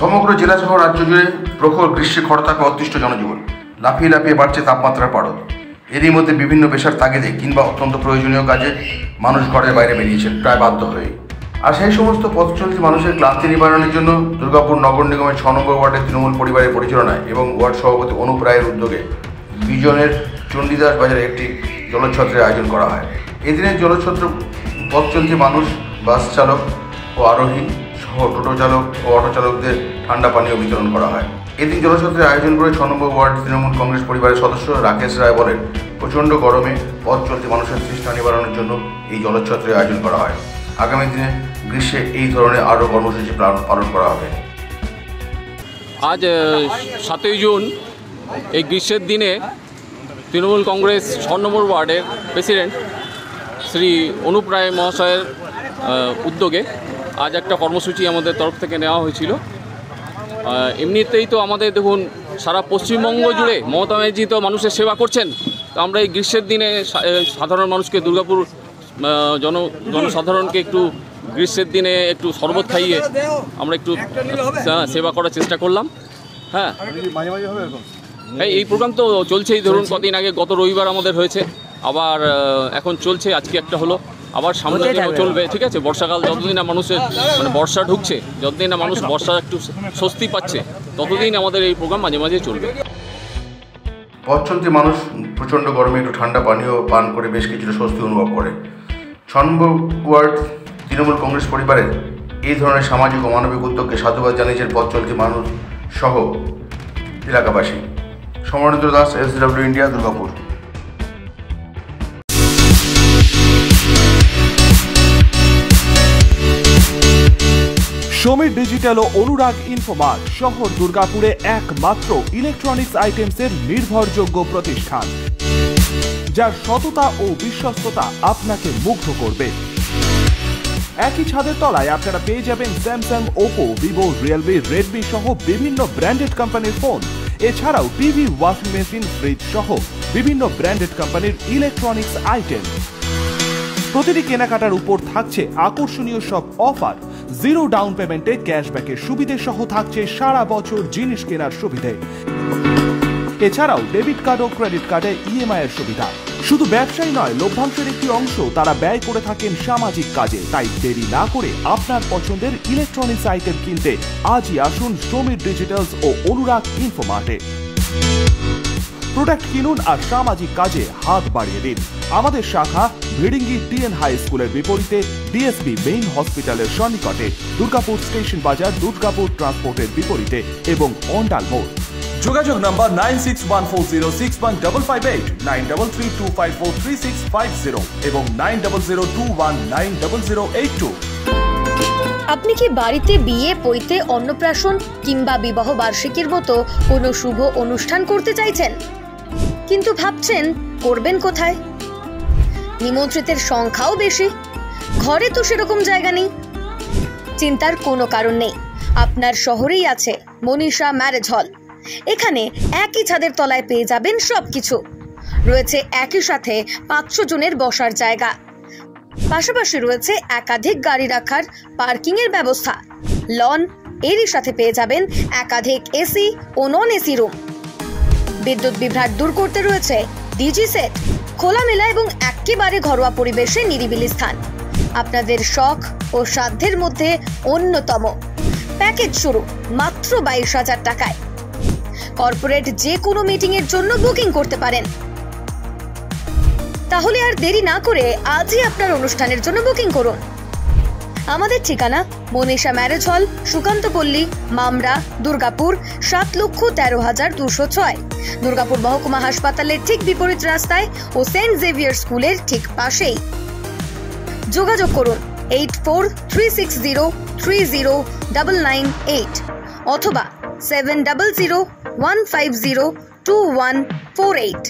সমগ্র জেলা সহ রাজ্য জুড়ে প্রখর গ্রীষ্মে খরতাপে অতিষ্ঠ জনজীবন। লাফিয়ে লাফিয়ে বাড়ছে তাপমাত্রার পারদ। এরই মধ্যে বিভিন্ন পেশার তাগিদে কিংবা অত্যন্ত প্রয়োজনীয় কাজে মানুষ ঘরের বাইরে বেরিয়েছেন, প্রায় বাধ্য হয়ে। আর সেই সমস্ত পথচলতি মানুষের ক্লান্তি নিবারণের জন্য দুর্গাপুর নগর নিগমের ছ নম্বর ওয়ার্ডের তৃণমূল পরিবারের পরিচালনায় এবং ওয়ার্ড সভাপতি অনুপ রায়ের উদ্যোগে বিজনের চণ্ডীদাস বাজারে একটি জলছত্রের আয়োজন করা হয়। এদিনের জলছত্র পথচলতি মানুষ, বাস চালক ও আরোহী টোটো চালক ও অটো চালকদের ঠান্ডা পানীয় বিতরণ করা হয়। এদিন জলছত্রের আয়োজন করে ছ নম্বর ওয়ার্ড তৃণমূল কংগ্রেস পরিবারের সদস্য রাকেশ রায় বলেন, প্রচণ্ড গরমে পথ চলতে মানুষের তৃষ্ণা নিবারণের জন্য এই জলছত্রের আয়োজন করা হয়। আগামী দিনে গ্রীষ্মে এই ধরনের আরও কর্মসূচি পালন করা হবে। আজ সাতই জুন, এই গ্রীষ্মের দিনে তৃণমূল কংগ্রেস ছ নম্বর ওয়ার্ডের প্রেসিডেন্ট শ্রী অনুপ রায় মহাশয়ের উদ্যোগে আজ একটা কর্মসূচি আমাদের তরফ থেকে নেওয়া হয়েছিল। এমনিতেই তো আমাদের দেখুন সারা পশ্চিমবঙ্গ জুড়ে মমতা ব্যানার্জি তো মানুষের সেবা করছেন। তো আমরা এই গ্রীষ্মের দিনে সাধারণ মানুষকে দুর্গাপুর জন জনসাধারণকে একটু গ্রীষ্মের দিনে একটু শরবত খাইয়ে আমরা একটু সেবা করার চেষ্টা করলাম। হ্যাঁ। এই এই প্রোগ্রাম তো চলছেই। ধরুন কদিন আগে গত রবিবার আমাদের হয়েছে। আবার এখন চলছে। আজকে একটা হলো। আবার সামনে চলবে ঠিক আছে? বর্ষাকাল যতদিন না মানুষের মানে বর্ষা ঢুকছে যতদিন না মানুষ বর্ষা একটু স্বস্তি পাচ্ছে ততদিন আমাদের এই প্রোগ্রাম মাঝে মাঝে চলবে। পথ চলতি মানুষ প্রচণ্ড গরমে একটু ঠান্ডা পানীয় পান করে বেশ কিছুটা স্বস্তি অনুভব করে। ছ নম্বর ওয়ার্ড তৃণমূল কংগ্রেস পরিবারের এই ধরনের সামাজিক ও মানবিক উদ্যোগকে সাধুবাদ জানিয়েছেন পথ চলতি মানুষ সহ এলাকাবাসী। Samarendra Das S W India Durgapur. Samir digital ও অনুরাগ ইনফোমার্ট শহর দুর্গাপুরে একমাত্র ইলেকট্রনিক্স আইটেমসের নির্ভরযোগ্য প্রতিষ্ঠান, যার সততা ও বিশ্বস্ততা আপনাকে মুগ্ধ করবে। একই ছাদের তলায় আপনারা পেয়ে যাবেন Samsung Oppo Vivo Realme Redmi সহ বিভিন্ন ব্র্যান্ডেড কোম্পানির ফোন এছাড়াও টিভি ওয়াশিং মেশিন ফ্রিজ সহ বিভিন্ন ব্র্যান্ডেড কোম্পানির ইলেকট্রনিক্স আইটেম প্রতিটি কেনাকাটার উপর থাকছে আকর্ষণীয় সব অফার জিরো ডাউন পেমেন্টে ক্যাশব্যাকের সুবিধে সহ থাকছে সারা বছর জিনিস কেনার সুবিধে। এছাড়াও ডেবিট কার্ড ও ক্রেডিট কার্ডে ইএমআই এর সুবিধা। শুধু ব্যবসায়ী নয়, লভ্যাংশের একটি অংশ তারা ব্যয় করে থাকেন সামাজিক কাজে। তাই দেরি না করে আপনার পছন্দের ইলেকট্রনিক্স আইটেম কিনতে আজই আসুন সমীর ডিজিটালস ও অনুরাগ ইনফোমার্টে প্রোডাক্ট কিনুন আর সামাজিক কাজে হাত বাড়িয়ে দিন। আমাদের শাখা ভিডিঙ্গি টিএন হাই স্কুলের বিপরীতে ডিএসপি মেইন হসপিটালের সন্নিকটে দুর্গাপুর স্টেশন বাজার দুর্গাপুর ট্রান্সপোর্টের বিপরীতে এবং অন্ডাল মোড়। যোগাযোগ number nine six one four zero six one double five eight, nine double three two five four six five zero এবং nine double zero two one nine double zero eight two. আপনি কি বাড়িতে বিয়ে পৈতে অন্নপ্রাশন কিংবা বিবাহ বার্ষিকীর মতো কোনো শুভ অনুষ্ঠান করতে চাইছেন? কিন্তু ভাবছেন, করবেন কোথায়? নিমন্ত্রিতের সংখ্যাও বেশি। ঘরে তো সেরকম জায়গা নেই। চিন্তার কোনো কারণ নেই। আপনার শহরেই আছে মনীষা ম্যারেজ হল। এখানে একই ছাদের তলায় পেয়ে যাবেন সব কিছু রয়েছে একই সাথে পাঁচশো জনের বসার জায়গা। পাশাপাশি রয়েছে একাধিক গাড়ি রাখার পার্কিং এর ব্যবস্থা। লন, এরই সাথে পেয়ে যাবেন একাধিক এসি ও নন এসি রুম। বিদ্যুৎ বিভ্রাট দূর করতে রয়েছে ডিজি সেট। খোলামেলা এবং একেবারে ঘরোয়া পরিবেশে নিরিবিলি স্থান। আপনাদের শখ ও সাধ্যের মধ্যে অন্যতম। প্যাকেজ শুরু মাত্র বাইশ হাজার টাকায়। কর্পোরেট যে কোনো মিটিং এর জন্য বুকিং করতে পারেন। তাহলে আর দেরি না করে আজই আপনার অনুষ্ঠানের জন্য বুকিং করুন। আমাদের ঠিকানা মনীষা ম্যারেজ হল সুকান্তপল্লী মামরা, দুর্গাপুর, সাত লক্ষ তেরো হাজার দুশো ছয়। দুর্গাপুর মহকুমা হাসপাতালের ঠিক বিপরীত রাস্তায় ও সেন্ট জেভিয়ার স্কুলের ঠিক পাশেই। যোগাযোগ করুন eight four three six zero three zero double nine eight অথবা seven double zero one five zero two one four eight.